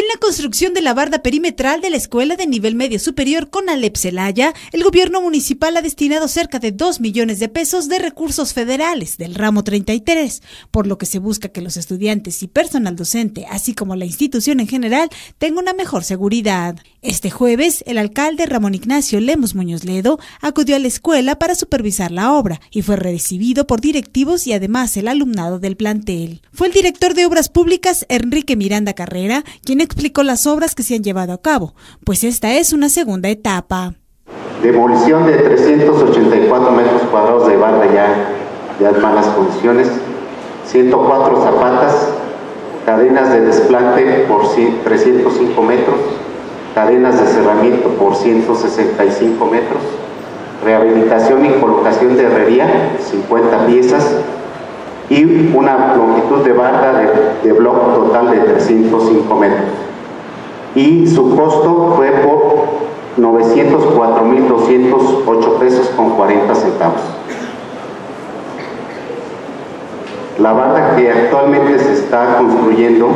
En la construcción de la barda perimetral de la Escuela de Nivel Medio Superior con Alep Celaya, el gobierno municipal ha destinado cerca de 2 millones de pesos de recursos federales del ramo 33, por lo que se busca que los estudiantes y personal docente, así como la institución en general, tengan una mejor seguridad. Este jueves, el alcalde Ramón Ignacio Lemos Muñoz Ledo acudió a la escuela para supervisar la obra y fue recibido por directivos y además el alumnado del plantel. Fue el director de Obras Públicas, Enrique Miranda Carrera, quien explicó las obras que se han llevado a cabo, pues esta es una segunda etapa. Demolición de 384 metros cuadrados de barra ya, ya en malas condiciones, 104 zapatas, cadenas de desplante por 305 metros, cadenas de cerramiento por 165 metros, rehabilitación y colocación de herrería, 50 piezas, y una longitud de barra de, de bloque total de 305 metros. Y su costo fue por 904.208 pesos con 40 centavos. La barra que actualmente se está construyendo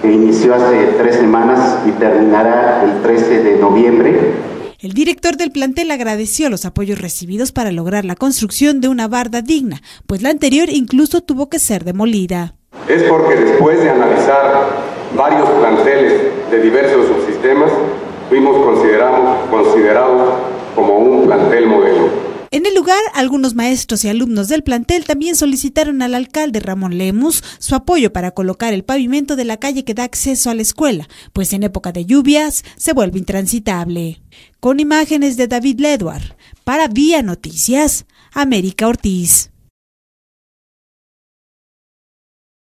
que inició hace tres semanas y terminará el 13 de noviembre, el director del plantel agradeció los apoyos recibidos para lograr la construcción de una barda digna, pues la anterior incluso tuvo que ser demolida. Es porque después de analizar varios planteles de diversos subsistemas, fuimos considerados, considerados como un plantel modelo. En el lugar, algunos maestros y alumnos del plantel también solicitaron al alcalde Ramón Lemus su apoyo para colocar el pavimento de la calle que da acceso a la escuela, pues en época de lluvias se vuelve intransitable. Con imágenes de David Ledward, para Vía Noticias, América Ortiz.